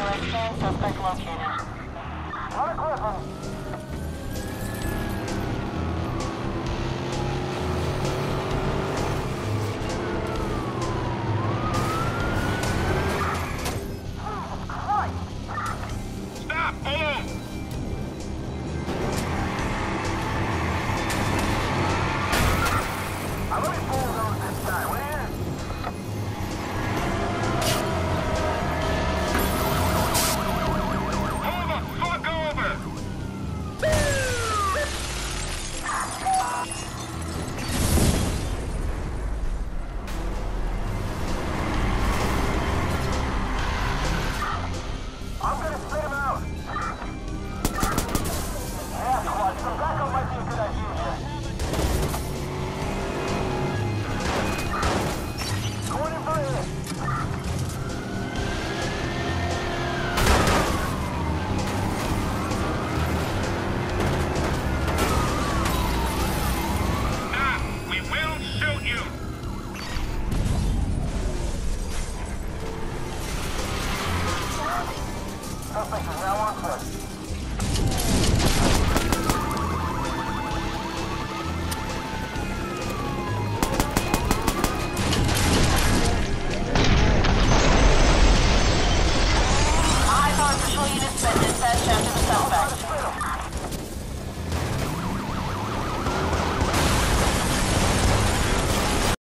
Restrain Stop! Hold on! Perfect, now on first.